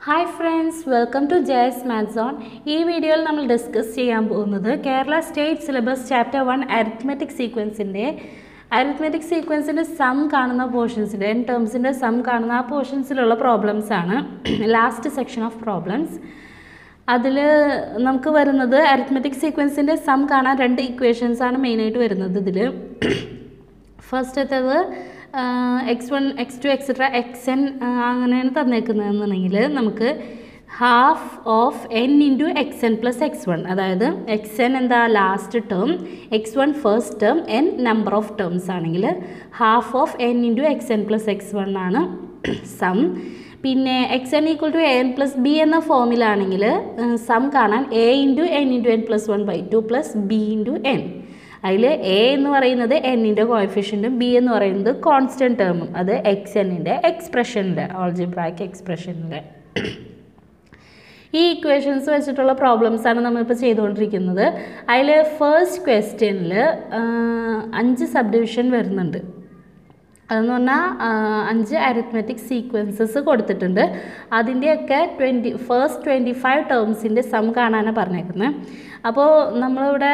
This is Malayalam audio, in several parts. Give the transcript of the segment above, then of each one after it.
Hi friends welcome to Jaya's maths on ഈ വീഡിയോയിൽ നമ്മൾ ഡിസ്കസ് ചെയ്യാൻ പോകുന്നത് Kerala state syllabus chapter one arithmetic സീക്വൻസിന്റെ arithmetic സീക്വൻസിന്റെ സം കാണുന്ന പോർഷൻസിന്റെ എൻ ടേംസിന്റെ സം കാണുന്ന ആ പോർഷൻസിലുള്ള പ്രോബ്ലംസ് ആണ്. ലാസ്റ്റ് സെക്ഷൻ ഓഫ് പ്രോബ്ലംസ് അതിൽ നമുക്ക് വരുന്നത് അരിത്മെറ്റിക് സീക്വൻസിന്റെ സം കാണാൻ രണ്ട് ഇക്വേഷൻസാണ് മെയിനായിട്ട് വരുന്നത് ഇതിൽ ഫസ്റ്റത്തത് X one X two etcetera X N അങ്ങനെയാണ് തന്നേക്കുന്നതെന്നുണ്ടെങ്കിൽ നമുക്ക് half of N into X N plus X one അതായത് എക്സ് എൻ എന്താ last term X one first term N number of terms ആണെങ്കിൽ half of N into X N plus X one ആണ് സം പിന്നെ X N equal to N plus B എന്ന ഫോമിലാണെങ്കിൽ സം കാണാൻ A into N into N plus one by two plus B into N അതിൽ എ എന്ന് പറയുന്നത് എന്നിന്റെ കോയഫിഷ്യന്റും ബി എന്ന് പറയുന്നത് കോൺസ്റ്റന്റ് ടേമും അത് എക്സ് എന്നിന്റെ എക്സ്പ്രഷനിലെ ഓൾജിബ്രാക്ക് എക്സ്പ്രഷനിലെ ഈ ഇക്വേഷൻസ് വെച്ചിട്ടുള്ള പ്രോബ്ലംസ് ആണ് നമ്മളിപ്പോൾ ചെയ്തുകൊണ്ടിരിക്കുന്നത്. അതിൽ ഫസ്റ്റ് ക്വസ്റ്റ്യനിൽ അഞ്ച് സബ് ഡിവിഷൻ വരുന്നുണ്ട്. അതെന്ന് പറഞ്ഞാൽ അഞ്ച് അരിത്മെറ്റിക് സീക്വൻസസ് കൊടുത്തിട്ടുണ്ട്. അതിന്റെയൊക്കെ ട്വന്റി ഫസ്റ്റ് ട്വന്റി ഫൈവ് ടേംസിന്റെ സം കാണാനാണ് പറഞ്ഞേക്കുന്നത് അപ്പോൾ നമ്മളിവിടെ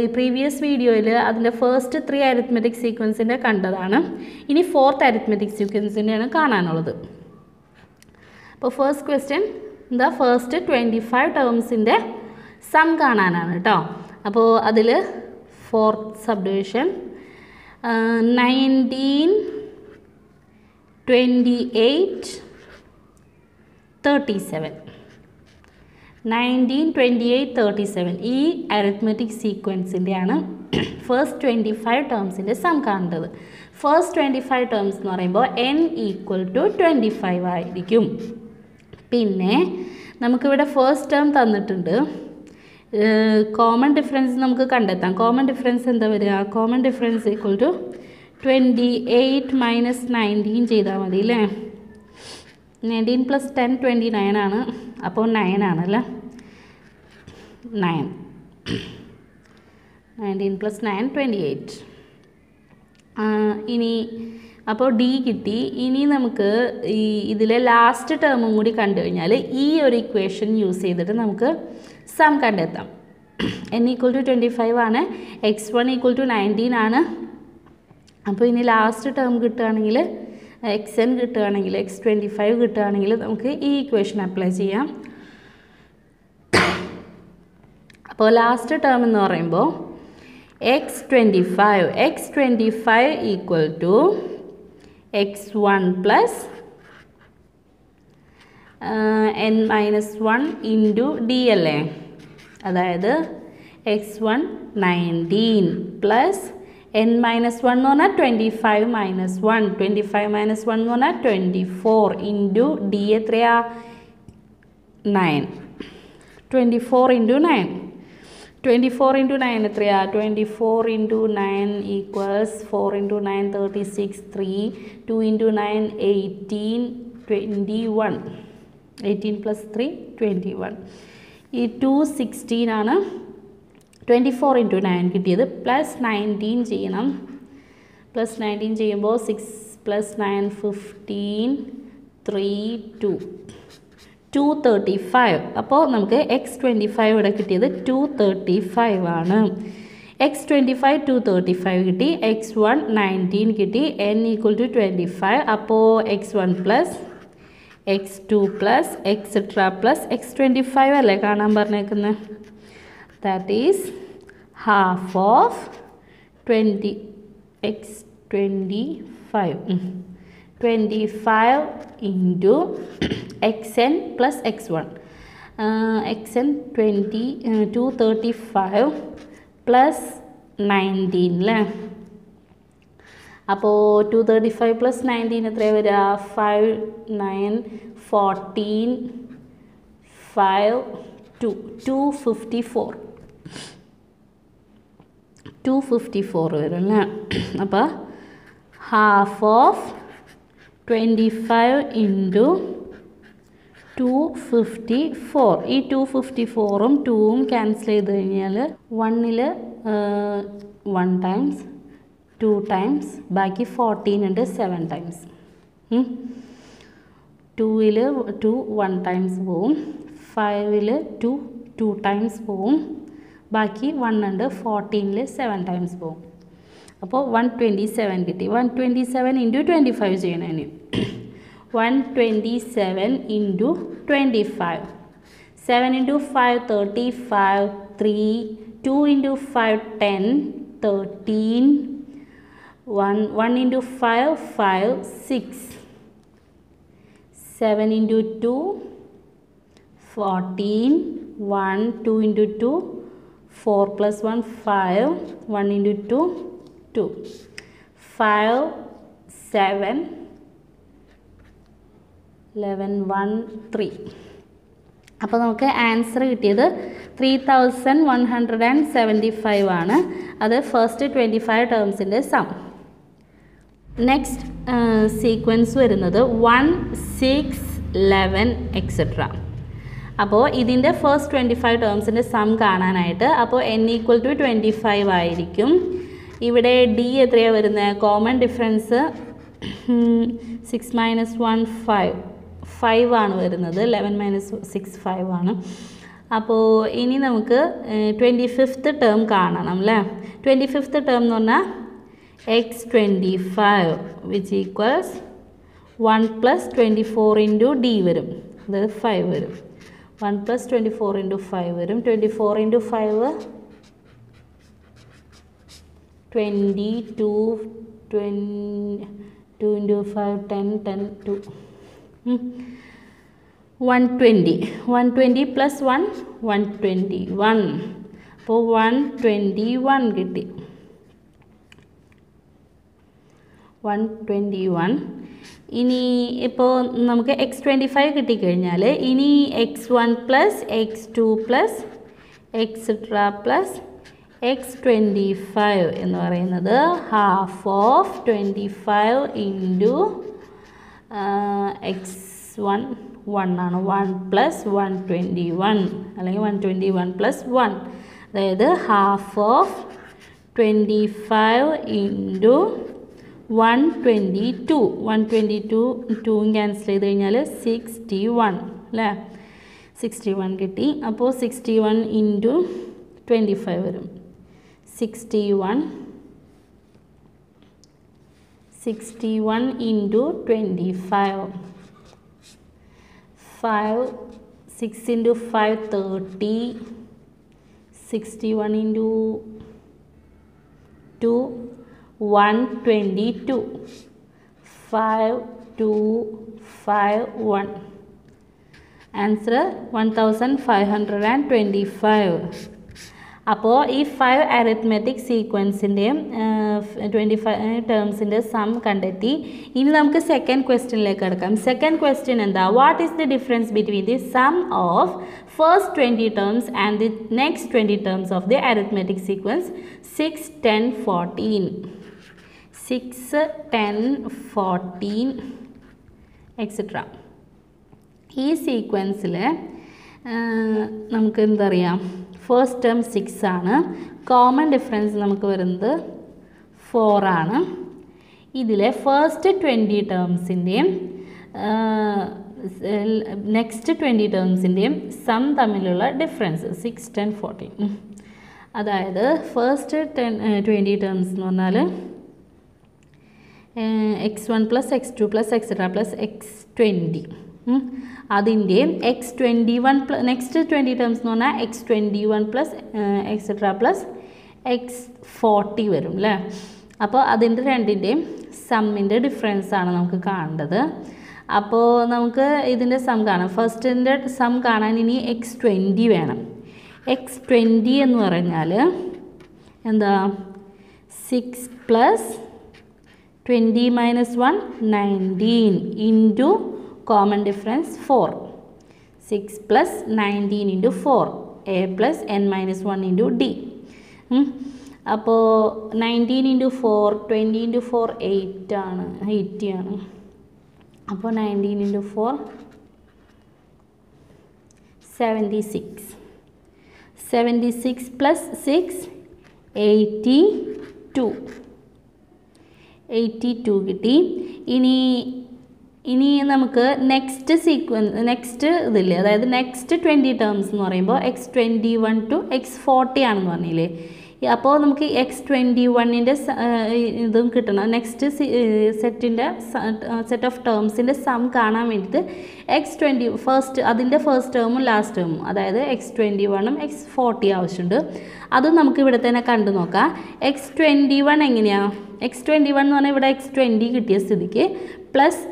ഈ പ്രീവിയസ് വീഡിയോയിൽ അതിന്റെ ഫസ്റ്റ് ത്രീ അരിത്മെറ്റിക് സീക്വൻസിന്റെ കണ്ടതാണ്. ഇനി ഫോർത്ത് അരിത്മെറ്റിക് സീക്വൻസിന്റെയാണ് കാണാനുള്ളത്. അപ്പോൾ first question the first twenty five ടേംസിന്റെ sum കാണാനാണ് കേട്ടോ അപ്പോൾ അതിൽ fourth subdivision nineteen twenty eight thirty seven nineteen twenty eight thirty seven ഈ അരിത്മെറ്റിക് സീക്വൻസിന്റെയാണ് ഫസ്റ്റ് ട്വന്റി ഫൈവ് ടേംസിന്റെ സം കാണേണ്ടത് ഫസ്റ്റ് ട്വന്റി ഫൈവ് ടേംസ് എന്ന് പറയുമ്പോൾ N equal to twenty five ആയിരിക്കും. പിന്നെ നമുക്കിവിടെ ഫസ്റ്റ് ടേം തന്നിട്ടുണ്ട്. കോമൺ ഡിഫറൻസ് നമുക്ക് കണ്ടെത്താം. കോമൺ ഡിഫറൻസ് എന്താ വരിക? Common difference equal to twenty eight minus nineteen ചെയ്താൽ മതി അല്ലേ nineteen plus ten twenty nine ആണ്. അപ്പോൾ നയൻ ആണല്ലേ? Nine. Nineteen plus nine twenty eight. ഇനി അപ്പോൾ ഡി കിട്ടി. ഇനി നമുക്ക് ഈ ഇതിലെ ലാസ്റ്റ് ടേമും കൂടി കണ്ടു കഴിഞ്ഞാൽ ഈ ഒരു ഇക്വേഷൻ യൂസ് ചെയ്തിട്ട് നമുക്ക് സം കണ്ടെത്താം. N equal to twenty five ആണ്. X one equal to nineteen ആണ്. അപ്പോൾ ഇനി ലാസ്റ്റ് ടേം കിട്ടുകയാണെങ്കിൽ എക്സ് എൻ കിട്ടുകയാണെങ്കിൽ എക്സ് ട്വന്റി ഫൈവ് കിട്ടുകയാണെങ്കിൽ നമുക്ക് ഈ ഇക്വേഷൻ അപ്ലൈ ചെയ്യാം. അപ്പോൾ ലാസ്റ്റ് ടേം എന്ന് പറയുമ്പോൾ X twenty five X twenty five equal to X one plus N minus one into D അല്ലേ അതായത് X one nineteen plus N minus one എന്ന് പറഞ്ഞാൽ twenty five minus one twenty five minus one എന്ന് പറഞ്ഞാൽ ട്വന്റി ഫോർ ഇന്റു ഡി എത്രയാ? Nine twenty four into nine twenty four into nine എത്രയാണ് twenty four into nine equals four into nine thirty six three two into nine eighteen twenty one eighteen plus three twenty one ഈ ടു സിക്സ്റ്റീൻ ആണ് ട്വന്റി ഫോർ ഇന്റു നയൻ കിട്ടിയത്. പ്ലസ് നയന്റീൻ ചെയ്യണം. പ്ലസ് നയന്റീൻ ചെയ്യുമ്പോൾ six plus nine fifteen three two two thirty five അപ്പോൾ നമുക്ക് എക്സ് ട്വന്റി ഫൈവ് ഇവിടെ കിട്ടിയത് ടു തേർട്ടി ഫൈവ് ആണ്. X twenty five two thirty five കിട്ടി. എക്സ് വൺ നയന്റീൻ കിട്ടി. N equal to twenty five അപ്പോൾ X one plus X two plus etcetera plus X twenty five അല്ലേ കാണാൻ പറഞ്ഞേക്കുന്നത് that is half of twenty x twenty five twenty five into x n plus x one x n twenty two thirty five plus nineteen അല്ലേ അപ്പോൾ two thirty five plus nineteen എത്രയാണ് വരിക? Five nine fourteen five two two fifty four two fifty four വരും അല്ലേ അപ്പോൾ half of twenty five into two fifty four ഈ ടു ഫിഫ്റ്റി ഫോറും ടൂവും ക്യാൻസൽ ചെയ്ത് കഴിഞ്ഞാൽ വണ്ണിൽ വൺ ടൈംസ് ടു ടൈംസ് ബാക്കി ഫോർട്ടീൻ ഉണ്ട് സെവൻ ടൈംസ് ടൂവിൽ ടു വൺ ടൈംസ് പോവും. ഫൈവിൽ ടു ടു ടൈംസ് പോവും. ബാക്കി വൺ ഉണ്ട് ഫോർട്ടീനിൽ സെവൻ ടൈംസ് പോവും. അപ്പോൾ വൺ ട്വന്റി സെവൻ കിട്ടി. One twenty seven into twenty five ചെയ്യണം ഇനി. 127 into 25. 7 into 5, 35, 3, 2 into 5, 10, 13, 1, 1 into 5, 5, 6. 7 into 2, 14, 1, 2 into 2, 4 plus 1, 5, 1 into 2, 2. 5, 7, eleven one three അപ്പോൾ നമുക്ക് ആൻസർ കിട്ടിയത് three thousand one hundred and seventy five ആണ്. അത് ഫസ്റ്റ് ട്വന്റി ഫൈവ് ടേംസിന്റെ സം നെക്സ്റ്റ് സീക്വൻസ് വരുന്നത് വൺ സിക്സ് ലെവൻ എക്സെട്ര അപ്പോൾ ഇതിന്റെ ഫസ്റ്റ് ട്വന്റി ഫൈവ് ടേംസിന്റെ സം കാണാനായിട്ട് അപ്പോൾ n equal to twenty five ആയിരിക്കും. ഇവിടെ ഡി എത്രയാണ് വരുന്നത് common difference six minus one five five ആണ് വരുന്നത്. ലെവൻ മൈനസ് സിക്സ് ഫൈവ് ആണ്. അപ്പോൾ ഇനി നമുക്ക് ട്വന്റി ഫിഫ്ത്ത് ടേം കാണണം അല്ലേ ട്വന്റി ഫിഫ്ത്ത് ടേം എന്ന് പറഞ്ഞാൽ x twenty five which equals one plus twenty four into d വരും. അതായത് ഫൈവ് വരും. One plus twenty four into five വരും. Twenty four into five twenty two twen two into five ten ten two one twenty one twenty plus one one twenty one അപ്പോൾ വൺ ട്വന്റി വൺ കിട്ടി. വൺ ട്വന്റി വൺ ഇനി ഇപ്പോൾ നമുക്ക് എക്സ് ട്വന്റി ഫൈവ് കിട്ടിക്കഴിഞ്ഞാൽ ഇനി x one plus x two plus etcetera plus x twenty five എന്ന് പറയുന്നത് half of twenty five into x one one ആണ്. One plus one twenty one അല്ലെങ്കിൽ one twenty one plus one അതായത് half of twenty five into one twenty two one twenty two ടൂവും ക്യാൻസൽ ചെയ്ത് കഴിഞ്ഞാൽ സിക്സ്റ്റി വൺ അല്ലേ? സിക്സ്റ്റി വൺ കിട്ടി. അപ്പോൾ sixty one into twenty five വരും. Sixty one 61 into 25. 5, 6 into 5, 30. 61 into 2, 122. 5, 2, 5, 1. Answer 1525. അപ്പോൾ ഈ ഫൈവ് അരിത്മെറ്റിക് സീക്വൻസിന്റെയും ട്വന്റി ഫൈവ് ടേംസിന്റെ സം കണ്ടെത്തി. ഇനി നമുക്ക് സെക്കൻഡ് ക്വസ്റ്റ്യനിലേക്ക് കിടക്കാം. സെക്കൻഡ് ക്വസ്റ്റ്യൻ എന്താ? What is the difference between the sum of first twenty terms and the next twenty terms of the arithmetic sequence six ten fourteen six ten fourteen etcetera ഈ സീക്വൻസിൽ നമുക്ക് എന്താ പറയുക ഫസ്റ്റ് ടേം സിക്സ് ആണ്. കോമൺ ഡിഫറൻസ് നമുക്ക് വരുന്നത് ഫോർ ആണ്. ഇതിലെ ഫസ്റ്റ് ട്വന്റി ടേംസിന്റെയും നെക്സ്റ്റ് ട്വന്റി ടേംസിന്റെയും സം തമ്മിലുള്ള ഡിഫറൻസ് സിക്സ് ടെൻ ഫോർട്ടീൻ അതായത് ഫസ്റ്റ് ടെൻ ട്വന്റി ടേംസ് എന്ന് പറഞ്ഞാൽ x one plus x two plus etcetera plus x twenty അതിന്റെ x twenty one plus next twenty terms എന്ന് പറഞ്ഞാൽ x twenty one plus etcetera plus x forty വരും അല്ലേ അപ്പോൾ അതിന്റെ രണ്ടിന്റെയും സമ്മിന്റെ ഡിഫറൻസ് ആണ് നമുക്ക് കാണേണ്ടത്. അപ്പോൾ നമുക്ക് ഇതിന്റെ സം കാണാം. ഫസ്റ്റിന്റെ സം കാണാൻ ഇനി എക്സ് ട്വന്റി വേണം. എക്സ് ട്വന്റി എന്ന് പറഞ്ഞാൽ എന്താ? Six plus twenty minus one nineteen into common difference four six plus nineteen into four a plus n minus one into d അപ്പോൾ nineteen into four twenty into four eight ആണ്. എയ്റ്റി ആണ്. അപ്പോൾ nineteen into four seventy six seventy six plus six eighty two eighty two കിട്ടി. ഇനി ഇനി നമുക്ക് നെക്സ്റ്റ് സീക്വൻസ് നെക്സ്റ്റ് ഇതില്ലേ? അതായത് നെക്സ്റ്റ് ട്വന്റി ടേംസ് എന്ന് പറയുമ്പോൾ x twenty one two x forty ആണെന്ന് പറഞ്ഞില്ലേ? അപ്പോൾ നമുക്ക് എക്സ് ട്വന്റി വണ്ണിന്റെ ഇതും കിട്ടണം. നെക്സ്റ്റ് സെറ്റിന്റെ സെറ്റ് ഓഫ് ടേംസിന്റെ സം കാണാൻ വേണ്ടിയിട്ട് എക്സ് ട്വന്റി ഫസ്റ്റ് അതിന്റെ ഫസ്റ്റ് ടേമും ലാസ്റ്റ് ടേമും അതായത് എക്സ് ട്വന്റി വണ്ണും എക്സ് ഫോർട്ടി ആവശ്യമുണ്ട്. അതും നമുക്ക് ഇവിടെ തന്നെ കണ്ടു നോക്കാം. എക്സ് ട്വന്റി വൺ എങ്ങനെയാണ് എക്സ് ട്വന്റി വൺ എന്ന് പറഞ്ഞാൽ ഇവിടെ എക്സ് ട്വന്റി കിട്ടിയ സ്ഥിതിക്ക് പ്ലസ്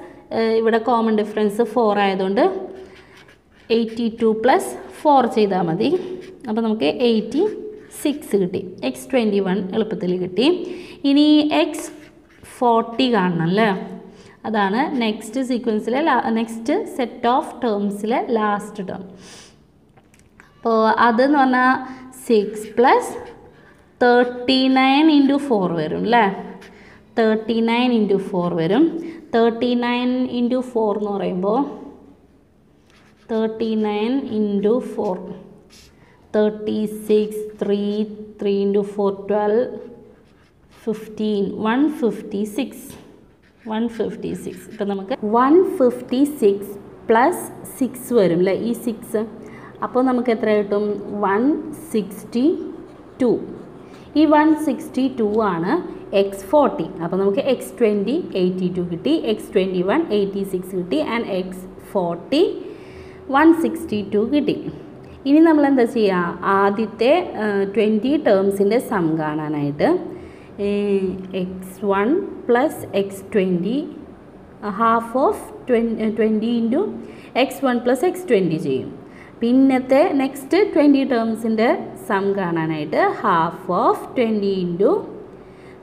ഇവിടെ കോമൺ ഡിഫറൻസ് ഫോർ ആയതുകൊണ്ട് എയ്റ്റി ടു പ്ലസ് ഫോർ ചെയ്താൽ മതി. അപ്പോൾ നമുക്ക് എയ്റ്റി സിക്സ് കിട്ടി. എക്സ് ട്വന്റി വൺ എളുപ്പത്തിൽ കിട്ടി. ഇനി എക്സ് ഫോർട്ടി കാണണം അല്ലേ അതാണ് നെക്സ്റ്റ് സീക്വൻസിലെ നെക്സ്റ്റ് സെറ്റ് ഓഫ് ടേംസിലെ ലാസ്റ്റ് ടേം അപ്പോൾ അതെന്ന് പറഞ്ഞാൽ six plus thirty nine into four വരും അല്ലേ തേർട്ടി നയൻ ഇന്റു ഫോർ വരും. തേർട്ടി നയൻ ഇന്റു ഫോർ എന്ന് പറയുമ്പോൾ thirty nine into four thirty six three three into four twelve fifteen one fifty six one fifty six ഇപ്പം നമുക്ക് one fifty six plus six വരും അല്ലേ ഈ സിക്സ് അപ്പോൾ നമുക്ക് എത്ര കിട്ടും? വൺ സിക്സ്റ്റി ടു ഈ വൺ സിക്സ്റ്റി ടു ആണ് എക്സ് ഫോർട്ടി അപ്പോൾ നമുക്ക് എക്സ് ട്വന്റി എയ്റ്റി ടു കിട്ടി. X twenty one eighty six കിട്ടി. And X forty one sixty two കിട്ടി. ഇനി നമ്മൾ എന്താ ചെയ്യുക ആദ്യത്തെ ട്വന്റി ടേംസിന്റെ സം കാണാനായിട്ട് X one plus X twenty half of twen twenty into X one plus X twenty ചെയ്യും. പിന്നത്തെ നെക്സ്റ്റ് ട്വന്റി ടേംസിന്റെ സം കാണാനായിട്ട് ഹാഫ് ഓഫ് ട്വന്റി ഇന്റു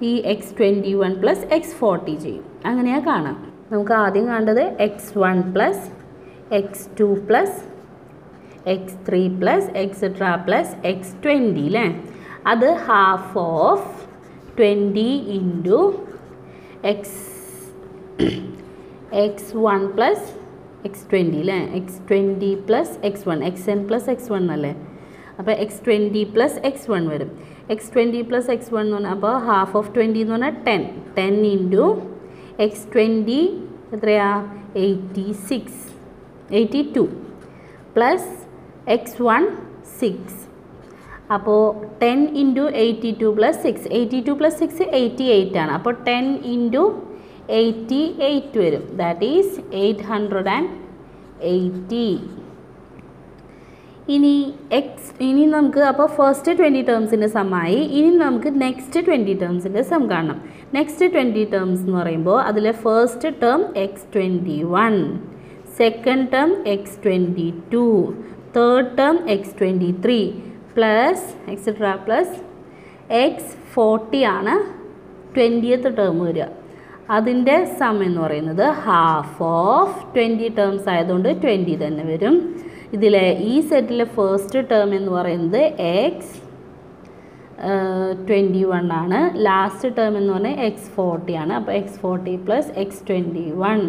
ഈ X twenty one plus X forty ചെയ്യും. അങ്ങനെയാണ് കാണാം. നമുക്ക് ആദ്യം കാണേണ്ടത് x one plus X two plus X three plus etcetera plus X twenty അല്ലേ അത് half of twenty into X X one plus X twenty അല്ലേ X twenty plus X one X N plus X one അല്ലേ? അപ്പോൾ X twenty plus X one വരും. X twenty plus X one എന്ന് പറഞ്ഞാൽ അപ്പോൾ ഹാഫ് ഓഫ് ട്വന്റി എന്ന് പറഞ്ഞാൽ ten ten into X twenty എത്രയാ? Eighty six eighty two plus x one six അപ്പോൾ ten into eighty two plus six eighty two plus six eighty eight ആണ്. അപ്പോൾ ടെൻ ഇന്റു എയ്റ്റി എയ്റ്റ് വരും. That is eight hundred and eighty ഇനി എക്സ് ഇനി നമുക്ക് അപ്പോൾ ഫസ്റ്റ് ട്വന്റി ടേംസിന്റെ സമ്മായി ഇനി നമുക്ക് നെക്സ്റ്റ് ട്വന്റി ടേംസിന്റെ സം കാണണം. നെക്സ്റ്റ് ട്വന്റി ടേംസ് എന്ന് പറയുമ്പോൾ അതിലെ first term X twenty one second term X twenty two third term X twenty three plus etcetera plus x forty ആണ് ട്വന്റിയത്ത് ടേം വരിക. അതിന്റെ സം എന്ന് പറയുന്നത് ഹാഫ് ഓഫ് ട്വന്റി ടേംസ് ആയതുകൊണ്ട് ട്വന്റി തന്നെ വരും. ഇതിലെ ഈ സെറ്റിലെ ഫസ്റ്റ് ടേം എന്ന് പറയുന്നത് എക്സ് ട്വന്റി വൺ ആണ്. ലാസ്റ്റ് ടേം എന്ന് പറഞ്ഞാൽ എക്സ് ഫോർട്ടി ആണ്. അപ്പോൾ X forty plus X twenty one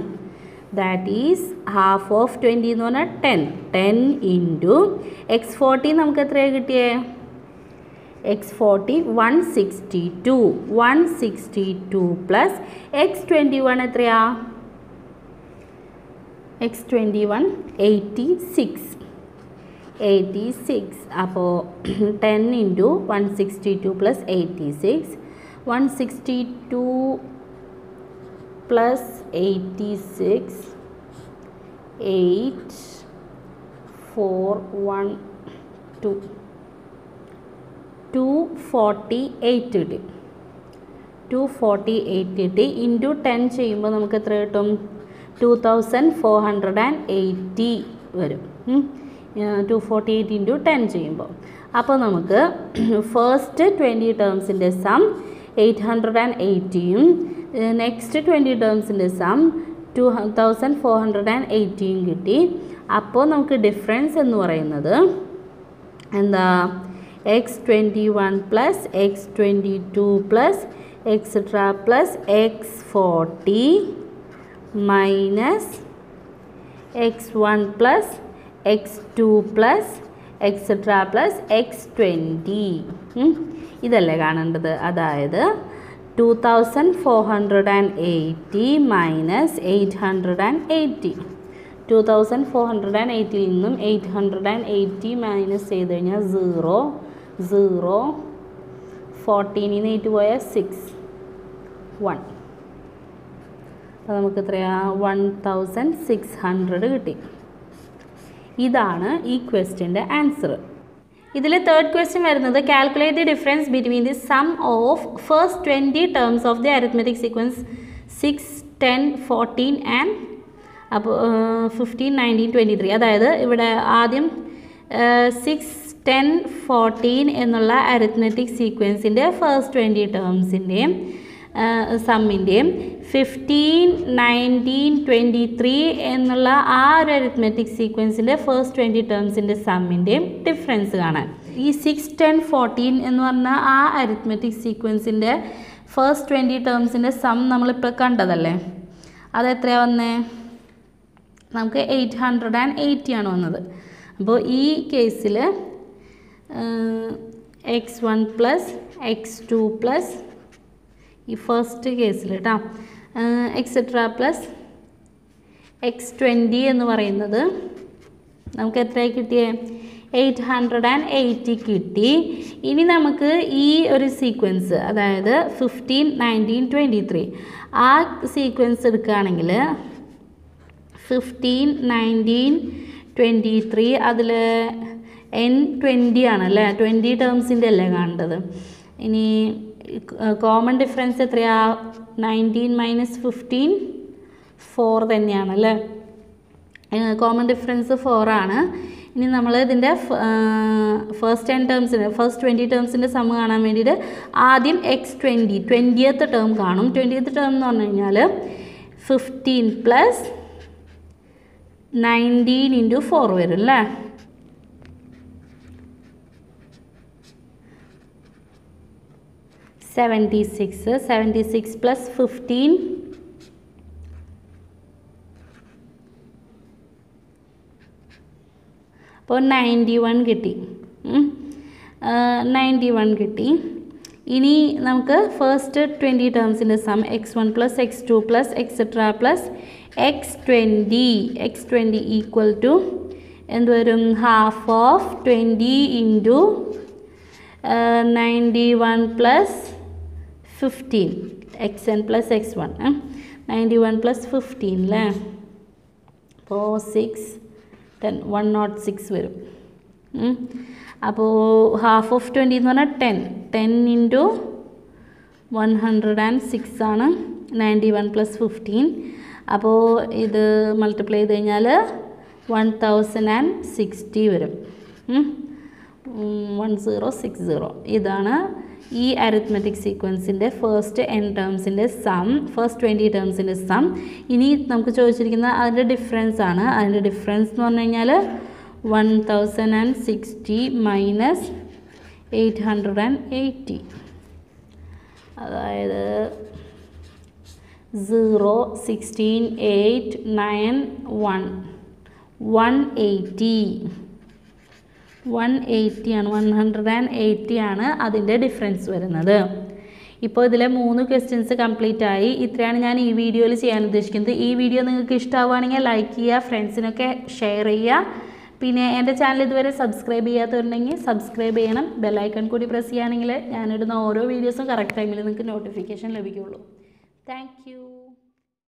that is half of twenty എന്ന് പറഞ്ഞാൽ ten ten into X forty നമുക്ക് എത്രയാണ് കിട്ടിയേ? X forty one sixty two one sixty two plus X twenty one എത്രയാ? X twenty one eighty six eighty six. അപ്പോൾ ten into one sixty two plus eighty six. One sixty two plus eighty six. Eight four one two. Two forty eight കിട്ടി. ടു ഫോർട്ടി എയ്റ്റ് കിട്ടി. ഇന്റു ടെൻ ചെയ്യുമ്പോൾ നമുക്ക് എത്ര കിട്ടും? Two thousand four hundred and eighty വരും. Two forty eight into ten ചെയ്യുമ്പോൾ. അപ്പോൾ നമുക്ക് ഫസ്റ്റ് ട്വന്റി ടേംസിന്റെ സം എയ്റ്റ് ഹൺഡ്രഡ് ആൻഡ് എയ്റ്റിയും next twenty ടേംസിന്റെ sum two thousand four hundred and എയ്റ്റിയും കിട്ടി. അപ്പോൾ നമുക്ക് ഡിഫറൻസ് എന്ന് പറയുന്നത് എന്താ? X twenty one plus X twenty two plus etcetera plus X forty minus X one plus X two plus etcetera plus X twenty ഇതല്ലേ കാണേണ്ടത്? അതായത് two thousand four hundred and eighty minus eight hundred and eighty two thousand four hundred and എയ്റ്റിയിൽ നിന്നും eight hundred and eighty minus ചെയ്ത് കഴിഞ്ഞാൽ സീറോ സീറോ ഫോർട്ടീനിൽ നിന്ന് എയ്റ്റ് പോയാൽ സിക്സ് വൺ അപ്പോൾ നമുക്ക് എത്രയാണ് വൺ തൗസൻഡ് സിക്സ് ഹൺഡ്രഡ് കിട്ടി. ഇതാണ് ഈ ക്വസ്റ്റ്യന്റെ ആൻസർ ഇതിൽ തേർഡ് ക്വസ്റ്റ്യൻ വരുന്നത് calculate the difference between the sum of first twenty terms of the arithmetic sequence six ten fourteen and അപ്പോൾ ഫിഫ്റ്റീൻ നയന്റീൻ ട്വന്റി ത്രീ അതായത് ഇവിടെ ആദ്യം സിക്സ് ടെൻ ഫോർട്ടീൻ എന്നുള്ള അരിത്മെറ്റിക് സീക്വൻസിന്റെ ഫസ്റ്റ് ട്വന്റി ടേംസിന്റെയും സമ്മിന്റെയും ഫിഫ്റ്റീൻ നയന്റീൻ ട്വന്റി ത്രീ എന്നുള്ള ആ ഒരു അരിത്മെറ്റിക് സീക്വൻസിന്റെ ഫസ്റ്റ് ട്വന്റി ടേംസിന്റെ സമ്മിന്റെയും ഡിഫറൻസ് കാണാൻ. ഈ സിക്സ് ടെൻ ഫോർട്ടീൻ എന്ന് പറഞ്ഞ ആ അരിത്മെറ്റിക് സീക്വൻസിന്റെ ഫസ്റ്റ് ട്വന്റി ടേംസിന്റെ സം നമ്മളിപ്പോൾ കണ്ടതല്ലേ? അത് എത്രയാണ് വന്നേ? നമുക്ക് എയ്റ്റ് ഹൺഡ്രഡ് ആൻഡ് എയ്റ്റി ആണ് വന്നത്. അപ്പോൾ ഈ കേസിൽ x one plus x two plus ഈ ഫസ്റ്റ് കേസിൽ കേട്ടോ എക്സെട്ര പ്ലസ് എക്സ് ട്വന്റി എന്ന് പറയുന്നത് നമുക്ക് എത്രയായി കിട്ടിയേ? എയ്റ്റ് ഹൺഡ്രഡ് ആൻഡ് എയ്റ്റി കിട്ടി. ഇനി നമുക്ക് ഈ ഒരു സീക്വൻസ് അതായത് ഫിഫ്റ്റീൻ നയന്റീൻ ട്വന്റി ത്രീ ആ സീക്വൻസ് എടുക്കുകയാണെങ്കിൽ ഫിഫ്റ്റീൻ നയന്റീൻ ട്വന്റി ത്രീ അതിൽ എൻ ട്വന്റി ആണല്ലേ ട്വന്റി ടേംസിന്റെ അല്ലേ കാണേണ്ടത്? ഇനി കോമൺ ഡിഫറൻസ് എത്രയാണ് നയന്റീൻ മൈനസ് ഫിഫ്റ്റീൻ ഫോർ തന്നെയാണ് അല്ലേ? കോമൺ ഡിഫറൻസ് ഫോർ ആണ്. ഇനി നമ്മൾ ഇതിന്റെ ഫസ്റ്റ് ടെൻ ടേംസിന് ഫസ്റ്റ് ട്വന്റി ടേംസിന്റെ സം കാണാൻ വേണ്ടിയിട്ട് ആദ്യം എക്സ് ട്വന്റി ട്വന്റിയത്ത് ടേം കാണും. ട്വന്റിയത്ത് ടേം എന്ന് പറഞ്ഞു കഴിഞ്ഞാൽ fifteen plus nineteen into four വരും അല്ലേ? Seventy six seventy six plus fifteen അപ്പോൾ നയന്റി വൺ കിട്ടി നയന്റി വൺ കിട്ടി. ഇനി നമുക്ക് first twenty ടേംസിന്റെ sum x one plus x two plus etcetera plus x twenty x twenty equal to എന്ത് വരും? Half of twenty into ninety one plus fifteen x n plus x one ninety one plus fifteen അല്ലേ അപ്പോൾ six ten one nought six വരും. അപ്പോൾ ഹാഫ് ഓഫ് ട്വന്റി എന്ന് പറഞ്ഞാൽ ten ten into one hundred and six ആണ് നയന്റി വൺ പ്ലസ് ഫിഫ്റ്റീൻ അപ്പോൾ ഇത് മൾട്ടിപ്ലൈ ചെയ്ത് കഴിഞ്ഞാൽ വൺ തൗസൻഡ് ആൻഡ് സിക്സ്റ്റി വരും. വൺ സീറോ സിക്സ് സീറോ ഇതാണ് ഈ അരിത്മെറ്റിക് സീക്വൻസിന്റെ ഫസ്റ്റ് എൻ ടേംസിന്റെ സം ഫസ്റ്റ് ട്വന്റി ടേംസിന്റെ സം ഇനി നമുക്ക് ചോദിച്ചിരിക്കുന്ന അതിന്റെ ഡിഫറൻസ് ആണ്. അതിന്റെ ഡിഫറൻസ് എന്ന് പറഞ്ഞു കഴിഞ്ഞാൽ one thousand and sixty minus eight hundred and eighty അതായത് zero sixteen eight nine one one eighty one eighty ആണ് വൺ ഹൺഡ്രഡ് ആൻഡ് എയ്റ്റി ആണ് അതിന്റെ ഡിഫറൻസ് വരുന്നത്. ഇപ്പോൾ ഇതിലെ മൂന്ന് ക്വസ്റ്റ്യൻസ് കംപ്ലീറ്റ് ആയി. ഇത്രയാണ് ഞാൻ ഈ വീഡിയോയിൽ ചെയ്യാൻ ഉദ്ദേശിക്കുന്നത്. ഈ വീഡിയോ നിങ്ങൾക്ക് ഇഷ്ടമാവുകയാണെങ്കിൽ ലൈക്ക് ചെയ്യുക ഫ്രണ്ട്സിനൊക്കെ ഷെയർ ചെയ്യുക. പിന്നെ എന്റെ ചാനൽ ഇതുവരെ സബ്സ്ക്രൈബ് ചെയ്യാത്തവരുണ്ടെങ്കിൽ സബ്സ്ക്രൈബ് ചെയ്യണം. ബെല്ലൈക്കൺ കൂടി പ്രസ് ചെയ്യുകയാണെങ്കിൽ ഞാനിടുന്ന ഓരോ വീഡിയോസും കറക്റ്റ് ടൈമിൽ നിങ്ങൾക്ക് നോട്ടിഫിക്കേഷൻ ലഭിക്കുകയുള്ളൂ. താങ്ക്